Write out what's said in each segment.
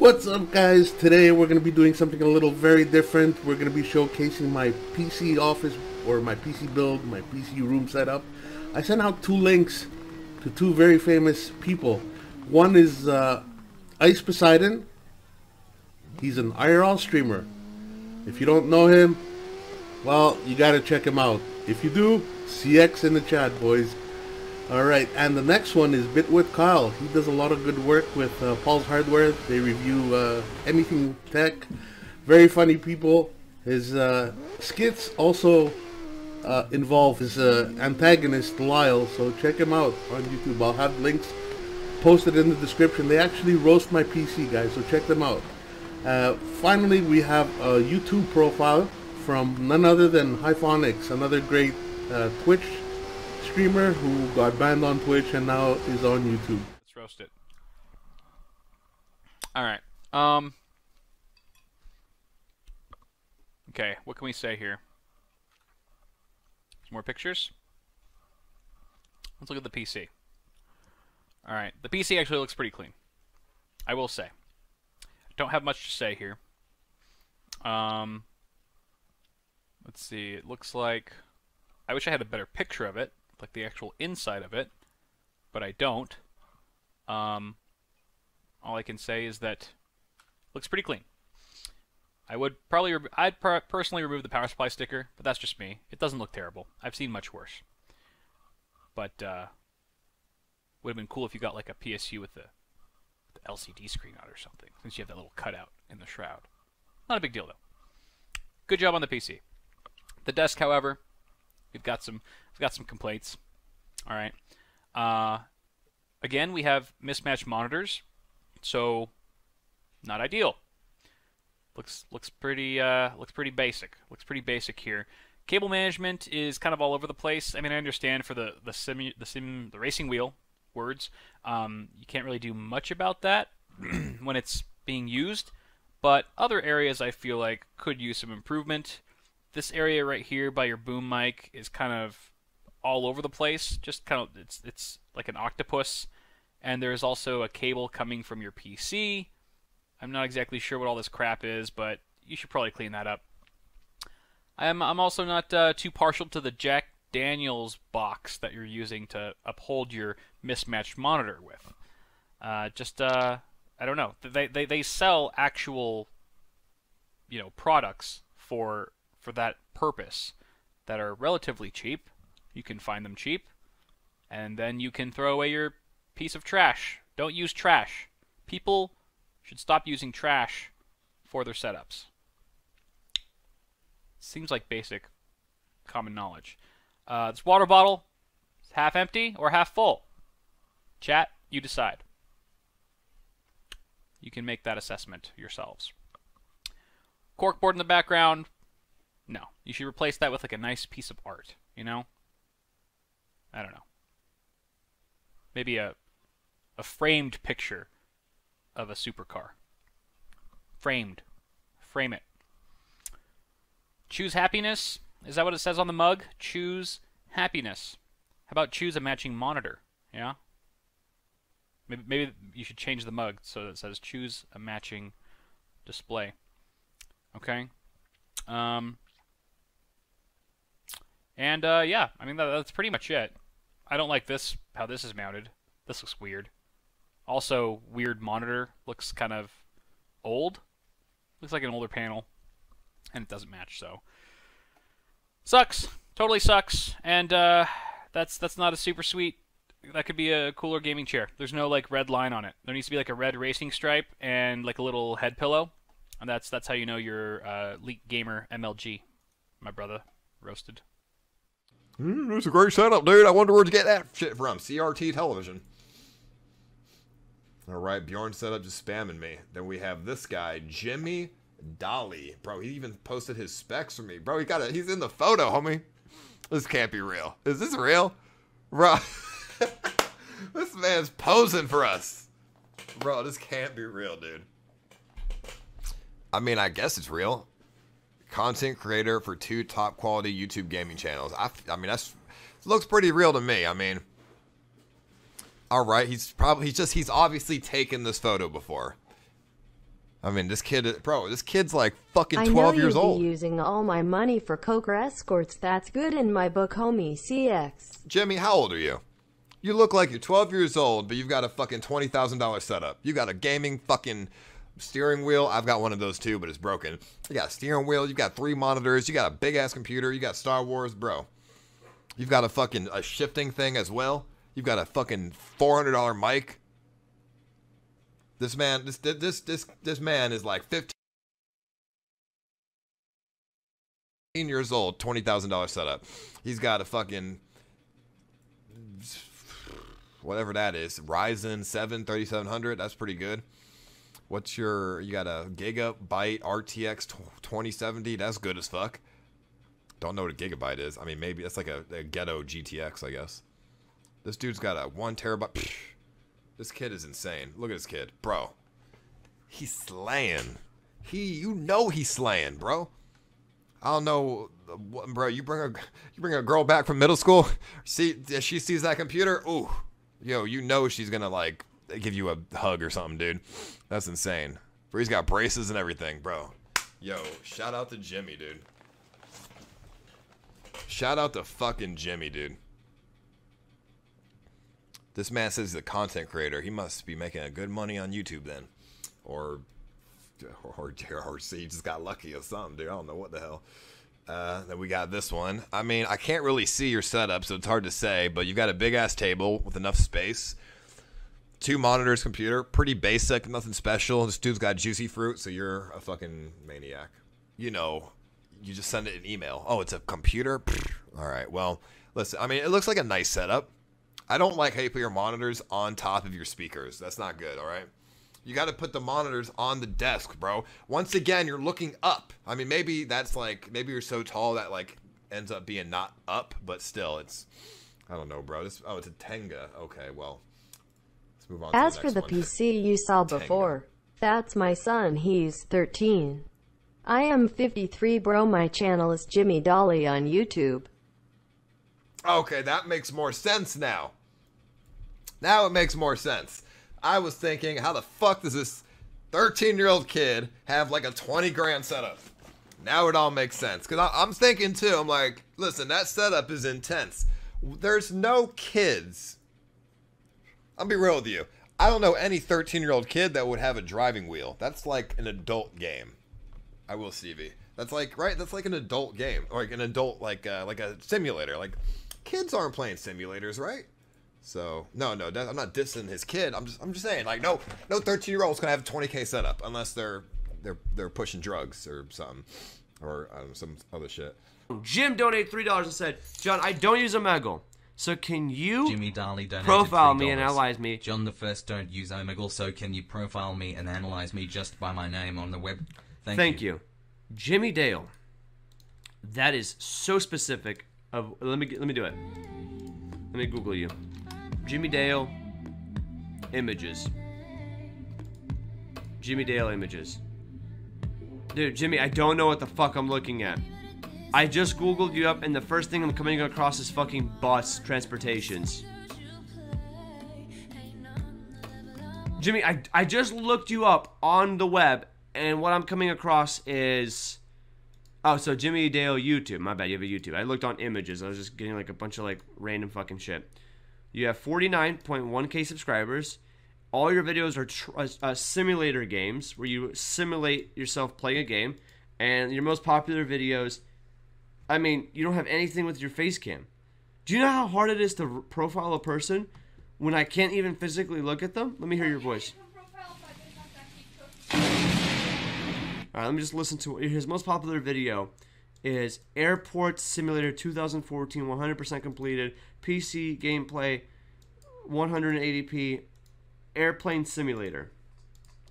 What's up guys? Today we're going to be doing something a little very different. We're going to be showcasing my PC office or my PC build, my PC room setup. I sent out two links to two very famous people. One is uh, Ice Poseidon. He's an IRL streamer. If you don't know him, well, you got to check him out. If you do, CX in the chat, boys. Alright, and the next one is Bitwit Kyle. He does a lot of good work with uh, Paul's Hardware. They review uh, anything tech. Very funny people. His uh, skits also uh, involve his uh, antagonist, Lyle, so check him out on YouTube. I'll have links posted in the description. They actually roast my PC, guys, so check them out. Uh, finally, we have a YouTube profile from none other than Hyphonix, another great Twitch streamer who got banned on Twitch and now is on YouTube. Let's roast it. All right. Um. Okay, what can we say here? Some more pictures. Let's look at the PC. All right, the PC actually looks pretty clean. I will say. Don't have much to say here. Um. Let's see. It looks like. I wish I had a better picture of it like the actual inside of it, but I don't. Um, all I can say is that looks pretty clean. I would probably, I'd personally remove the power supply sticker, but that's just me. It doesn't look terrible. I've seen much worse. But uh, would have been cool if you got like a PSU with the, the LCD screen on or something, since you have that little cutout in the shroud. Not a big deal though. Good job on the PC. The desk, however, we've got some got some complaints. All right. Uh, again, we have mismatched monitors, so not ideal. Looks looks pretty uh, looks pretty basic. Looks pretty basic here. Cable management is kind of all over the place. I mean, I understand for the the sim the sim the racing wheel words, um, you can't really do much about that when it's being used. But other areas I feel like could use some improvement. This area right here by your boom mic is kind of all over the place. Just kind of it's it's like an octopus, and there's also a cable coming from your PC. I'm not exactly sure what all this crap is, but you should probably clean that up. I'm I'm also not uh, too partial to the Jack Daniels box that you're using to uphold your mismatched monitor with. Uh, just uh, I don't know. They, they they sell actual you know products for for that purpose that are relatively cheap you can find them cheap. And then you can throw away your piece of trash. Don't use trash. People should stop using trash for their setups. Seems like basic common knowledge. Uh, this water bottle is half empty or half full. Chat, you decide. You can make that assessment yourselves. Corkboard in the background, no. You should replace that with like a nice piece of art, you know? I don't know. Maybe a a framed picture of a supercar. Framed. Frame it. Choose happiness. Is that what it says on the mug? Choose happiness. How about choose a matching monitor? Yeah? Maybe, maybe you should change the mug so that it says choose a matching display. Okay? Um, and uh, yeah, I mean, that, that's pretty much it. I don't like this, how this is mounted. This looks weird. Also, weird monitor. Looks kind of old. Looks like an older panel. And it doesn't match, so. Sucks. Totally sucks. And uh, that's that's not a super sweet. That could be a cooler gaming chair. There's no like red line on it. There needs to be like a red racing stripe and like a little head pillow. And that's that's how you know you're uh, Gamer MLG, my brother. Roasted. Mm, it's a great setup, dude. I wonder where to get that shit from. CRT television. All right, Bjorn set up just spamming me. Then we have this guy, Jimmy Dali. Bro, he even posted his specs for me. Bro, he got it. He's in the photo, homie. This can't be real. Is this real? Bro, this man's posing for us. Bro, this can't be real, dude. I mean, I guess it's real content creator for two top quality YouTube gaming channels. I, I mean, that's looks pretty real to me. I mean, all right, he's probably he's just he's obviously taken this photo before. I mean, this kid, bro, this kid's like fucking 12 years old. using all my money for coker escorts. That's good in my book, homie. CX. Jimmy, how old are you? You look like you're 12 years old, but you've got a fucking $20,000 setup. You got a gaming fucking steering wheel. I've got one of those too, but it's broken. You got a steering wheel. You got three monitors. You got a big ass computer. You got Star Wars, bro. You've got a fucking a shifting thing as well. You've got a fucking $400 mic. This man, this this this this man is like 15 years old, $20,000 setup. He's got a fucking whatever that is, Ryzen 7 3700. That's pretty good. What's your? You got a gigabyte RTX 2070. That's good as fuck. Don't know what a gigabyte is. I mean, maybe that's like a, a ghetto GTX, I guess. This dude's got a one terabyte. Psh, this kid is insane. Look at this kid, bro. He's slaying. He, you know, he's slaying, bro. I don't know, bro. You bring a you bring a girl back from middle school. See, she sees that computer. Ooh, yo, you know she's gonna like give you a hug or something, dude. That's insane. Bro, he's got braces and everything, bro. Yo, shout out to Jimmy, dude. Shout out to fucking Jimmy, dude. This man says he's a content creator. He must be making a good money on YouTube then, or or or he just got lucky or something, dude. I don't know what the hell. Uh, then we got this one. I mean, I can't really see your setup, so it's hard to say. But you've got a big ass table with enough space, two monitors, computer, pretty basic, nothing special. This dude's got juicy fruit, so you're a fucking maniac. You know, you just send it an email. Oh, it's a computer. Pfft. All right. Well, listen. I mean, it looks like a nice setup. I don't like how you put your monitors on top of your speakers. That's not good. All right. You got to put the monitors on the desk, bro. Once again, you're looking up. I mean, maybe that's like maybe you're so tall that like ends up being not up, but still, it's I don't know, bro. This oh, it's a Tenga. Okay, well, move on. As for the, next PC you saw before, that's my son. He's 13. I am 53, bro. My channel is Jimmy Dali on YouTube. Okay, that makes more sense now. Now it makes more sense. I was thinking, how the fuck does this 13 year old kid have like a 20 grand setup? Now it all makes sense. Because I'm thinking too, I'm like, listen, that setup is intense. There's no kids. I'll be real with you. I don't know any 13 year old kid that would have a driving wheel. That's like an adult game. I will, Stevie. That's like right. That's like an adult game, or like an adult like uh, like a simulator. Like kids aren't playing simulators, right? So no, no, I'm not dissing his kid. I'm just I'm just saying like no no 13 year old's gonna have a 20k setup unless they're they're they're pushing drugs or something or know, some other shit. Jim donated three dollars and said, "John, I don't use a Omegle, so can you Jimmy Darley donated profile me $3. and analyze me?" John the First don't use Omegle, so can you profile me and analyze me just by my name on the web? Thank, Thank you. Jimmy Dale. That is so specific. Of let me let me do it. Let me Google you. Jimmy Dale images. Jimmy Dale images. Dude, Jimmy, I don't know what the fuck I'm looking at. I just googled you up and the first thing I'm coming across is fucking bus transportations. Jimmy, I, I just looked you up on the web, and what I'm coming across is. Oh, so Jimmy Dale YouTube. My bad, you have a YouTube. I looked on images. I was just getting like a bunch of like random fucking shit. You have 49.1k subscribers. All your videos are uh, uh, simulator games where you simulate yourself playing a game. And your most popular videos, I mean, you don't have anything with your face cam. Do you know how hard it is to profile a person when I can't even physically look at them? Let me hear your voice. All right, let me just listen to his most popular video is Airport Simulator 2014 100% completed PC gameplay 180p airplane simulator.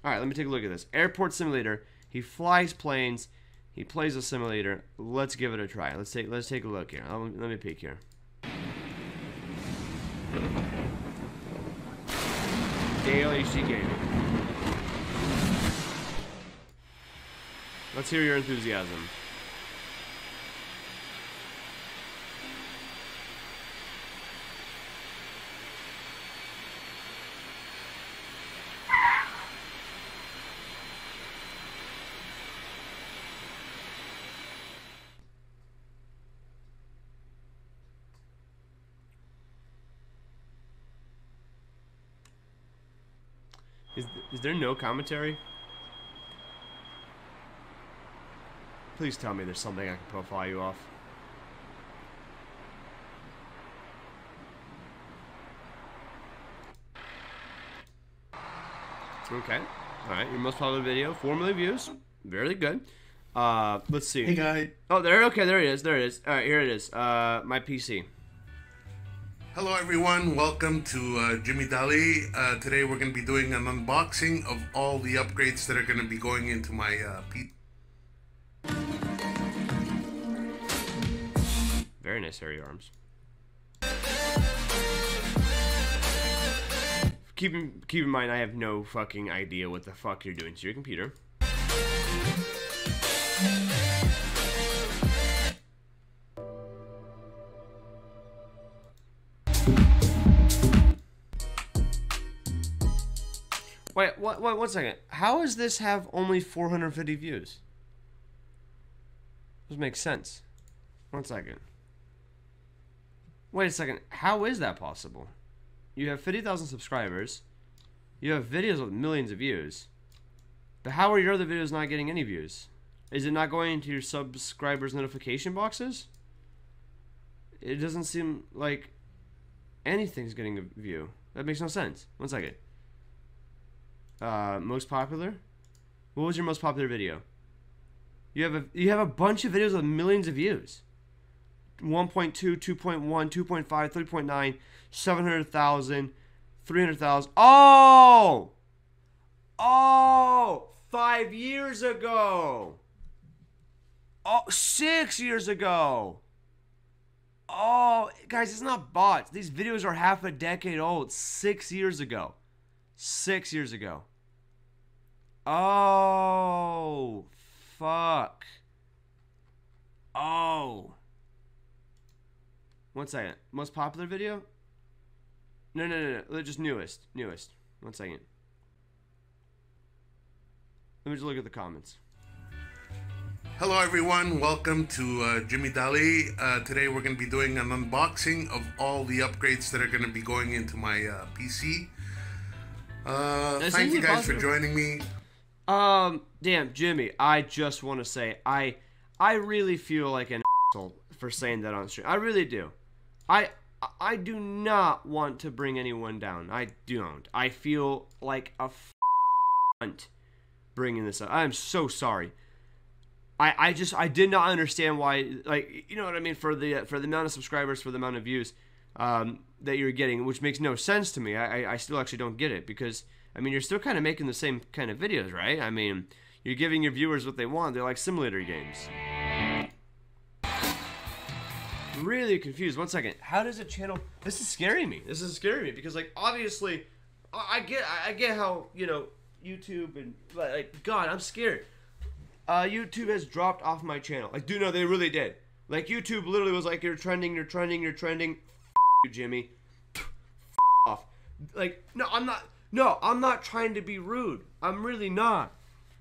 All right, let me take a look at this. Airport simulator. He flies planes. He plays a simulator. Let's give it a try. Let's take let's take a look here. Let me, let me peek here. Dale HD Gaming. Let's hear your enthusiasm. Is, is there no commentary? Please tell me there's something I can profile you off. Okay. Alright, your most popular video, 4 million views. Very good. Uh, let's see. Hey guys. Oh, there. Okay, there it is. There it is. All right, here it is. Uh, my PC. Hello everyone, welcome to uh, Jimmy Dali. Uh, today we're going to be doing an unboxing of all the upgrades that are going to be going into my uh, P- Very nice hairy arms. Keep in, keep in mind, I have no fucking idea what the fuck you're doing to your computer. Wait, one second. How does this have only 450 views? This makes sense. One second. Wait a second. How is that possible? You have 50,000 subscribers. You have videos with millions of views. But how are your other videos not getting any views? Is it not going into your subscribers' notification boxes? It doesn't seem like anything's getting a view. That makes no sense. One second. Uh, most popular? What was your most popular video? You have a you have a bunch of videos with millions of views. 1.2, 2.1, 2.5, 3.9, 700,000, 300,000. Oh! Oh! Five years ago! Oh, six years ago! Oh, guys, it's not bots. These videos are half a decade old. Six years ago. Six years ago. Oh, fuck. Oh. One second. Most popular video? No, no, no, no. Just newest. Newest. One second. Let me just look at the comments. Hello everyone, welcome to uh, Jimmy Dali. Uh, today we're going to be doing an unboxing of all the upgrades that are going to be going into my uh, PC. Uh, thank you guys for joining me. Um, damn, Jimmy, I just want to say I I really feel like an asshole for saying that on stream. I really do. I I do not want to bring anyone down. I don't. I feel like a bringing this up. I'm so sorry. I, I just I did not understand why like you know what I mean for the for the amount of subscribers for the amount of views um, that you're getting which makes no sense to me. I, I still actually don't get it because I mean you're still kind of making the same kind of videos right? I mean you're giving your viewers what they want. They're like simulator games. Really confused. One second. How does a channel this is scaring me. This is scaring me because like obviously I get I get how you know YouTube and like God I'm scared. Uh, YouTube has dropped off my channel. Like, do know they really did. Like, YouTube literally was like, "You're trending, you're trending, you're trending." You, Jimmy. Off. Like, no, I'm not. No, I'm not trying to be rude. I'm really not.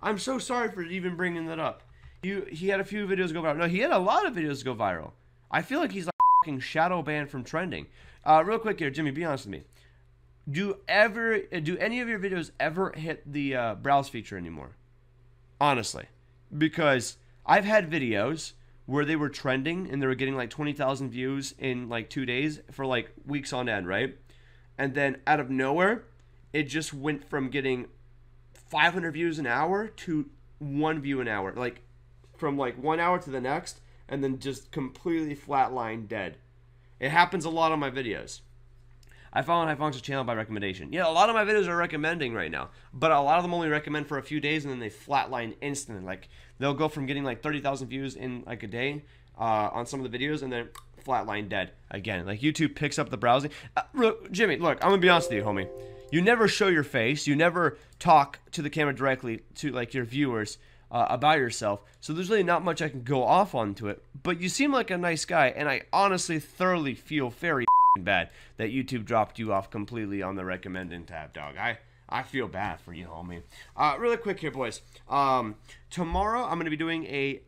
I'm so sorry for even bringing that up. You, he had a few videos go viral. No, he had a lot of videos go viral. I feel like he's like fucking shadow banned from trending. Uh, real quick here, Jimmy, be honest with me. Do ever, do any of your videos ever hit the uh, browse feature anymore? honestly because i've had videos where they were trending and they were getting like 20,000 views in like 2 days for like weeks on end right? And then out of nowhere it just went from getting 500 views an hour to 1 view an hour like from like 1 hour to the next and then just completely flatline dead. It happens a lot on my videos I follow Hyphonix channel by recommendation. Yeah, a lot of my videos are recommending right now, but a lot of them only recommend for a few days and then they flatline instantly. Like they'll go from getting like thirty thousand views in like a day uh, on some of the videos and then flatline dead again. Like YouTube picks up the browsing. Uh, look, Jimmy, look, I'm gonna be honest with you, homie. You never show your face. You never talk to the camera directly to like your viewers uh, about yourself. So there's really not much I can go off onto it. But you seem like a nice guy, and I honestly thoroughly feel very bad that YouTube dropped you off completely on the recommending tab, dog. I I feel bad for you, homie. Uh, really quick here, boys. Um, tomorrow I'm gonna be doing a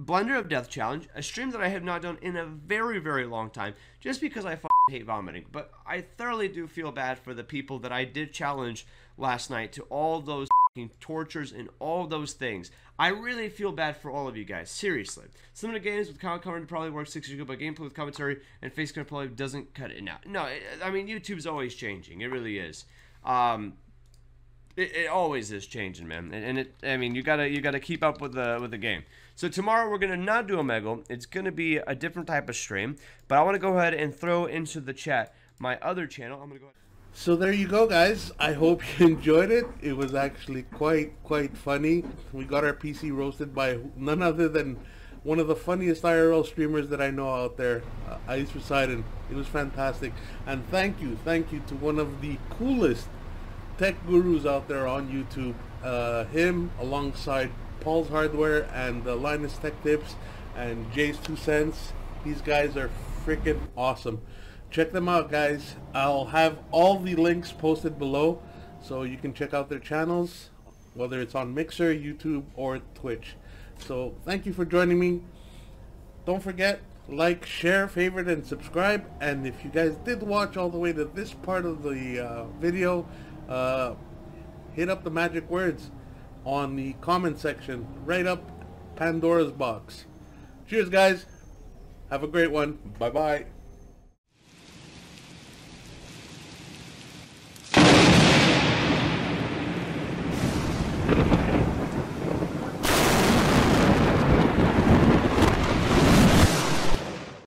Blender of Death challenge, a stream that I have not done in a very very long time, just because I hate vomiting. But I thoroughly do feel bad for the people that I did challenge last night to all those f***ing tortures and all those things. I really feel bad for all of you guys. Seriously. Some of the games with comment commentary probably work six years ago, but gameplay with commentary and face cam probably doesn't cut it now. No, it, I mean YouTube's always changing. It really is. Um, it, it always is changing, man. And, and it, I mean, you gotta you gotta keep up with the with the game. So tomorrow we're gonna not do a Omegle. It's gonna be a different type of stream. But I want to go ahead and throw into the chat my other channel. I'm gonna go. Ahead. So there you go, guys. I hope you enjoyed it. It was actually quite quite funny. We got our PC roasted by none other than one of the funniest IRL streamers that I know out there, uh, Ice Poseidon. It was fantastic. And thank you, thank you to one of the coolest tech gurus out there on YouTube. Uh, him alongside Paul's Hardware and uh, Linus Tech Tips and JayzTwoCents. These guys are freaking awesome. Check them out, guys. I'll have all the links posted below so you can check out their channels, whether it's on Mixer, YouTube, or Twitch. So thank you for joining me. Don't forget, like, share, favorite, and subscribe. And if you guys did watch all the way to this part of the uh, video, uh, hit up the magic words on the comment section right up Pandora's box. Cheers, guys. Have a great one. Bye-bye.